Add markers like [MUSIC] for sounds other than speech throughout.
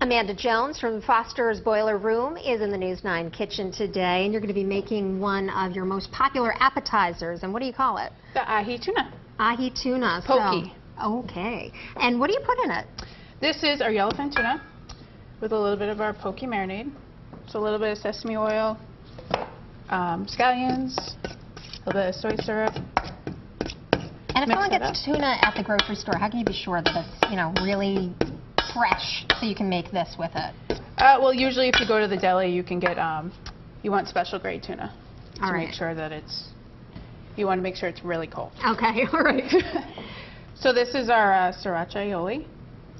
Amanda Jones from Foster's Boiler Room is in the News 9 kitchen today, and you're going to be making one of your most popular appetizers. And what do you call it? The ahi tuna. Ahi tuna. Poke. So, okay. And what do you put in it? This is our yellowfin tuna with a little bit of our poke marinade. So a little bit of sesame oil, um, scallions, a little bit of soy syrup. And if Mix someone gets tuna at the grocery store, how can you be sure that it's, you know, really fresh so you can make this with it? Uh, well, usually if you go to the deli, you can get, um, you want special grade tuna to right. make sure that it's, you want to make sure it's really cold. Okay, [LAUGHS] all right. [LAUGHS] So this is our uh, sriracha aioli.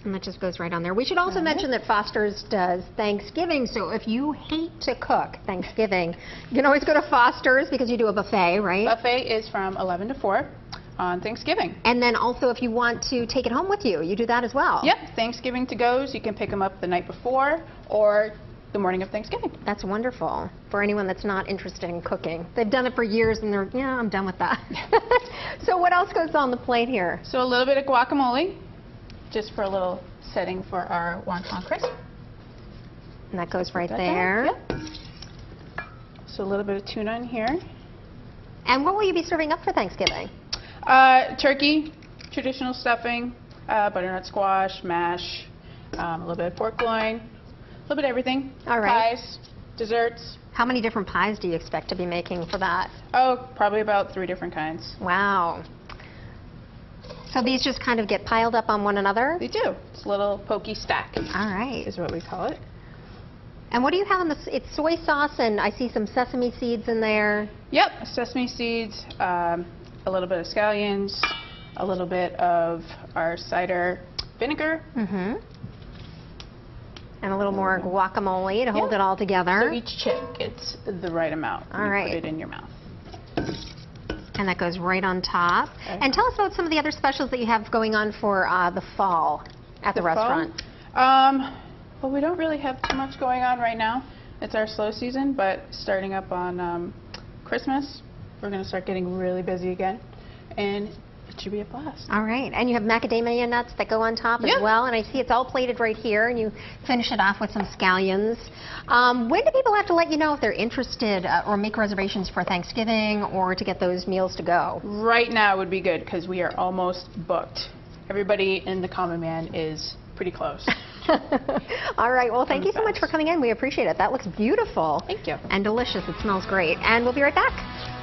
And that just goes right on there. We should also All right. mention that Foster's does Thanksgiving, so if you hate to cook Thanksgiving, you can always go to Foster's because you do a buffet, right? Buffet is from 11 to 4 on Thanksgiving. And then also if you want to take it home with you, you do that as well. Yep, Thanksgiving to goes. You can pick them up the night before or the morning of Thanksgiving. That's wonderful for anyone that's not interested in cooking. They've done it for years and they're, yeah, I'm done with that. [LAUGHS] so what else goes on the plate here? So a little bit of guacamole, just for a little setting for our wonton crisp. And that goes right That there. yep. So a little bit of tuna in here. And what will you be serving up for Thanksgiving? Uh, turkey, traditional stuffing, uh, butternut squash, mash, um, a little bit of pork loin, a little bit of everything. All right. Pies, desserts. How many different pies do you expect to be making for that? Oh, probably about three different kinds. Wow. So these just kind of get piled up on one another? They do. It's a little poke stack All right. is what we call it. And what do you have in this? It's soy sauce, and I see some sesame seeds in there. Yep, sesame seeds, um, a little bit of scallions, a little bit of our cider vinegar. Mm-hmm. And a little more guacamole to hold Yeah. it all together. So each chip gets the right amount. All you. Put it in your mouth. And that goes right on top. Okay. And tell us about some of the other specials that you have going on for uh, the fall at the, The fall? restaurant. Um, well, we don't really have too much going on right now. It's our slow season, but starting up on um, Christmas, we're going to start getting really busy again, and it should be a blast. All right. And you have macadamia nuts that go on top as well. And I see it's all plated right here, and you finish it off with some scallions. Um, when do people have to let you know if they're interested uh, or make reservations for Thanksgiving or to get those meals to go? Right now would be good because we are almost booked. Everybody in the Common Man is pretty close. [LAUGHS] All right. Well, thank you so much for coming in. We appreciate it. That looks beautiful. Thank you. And delicious. It smells great. And we'll be right back.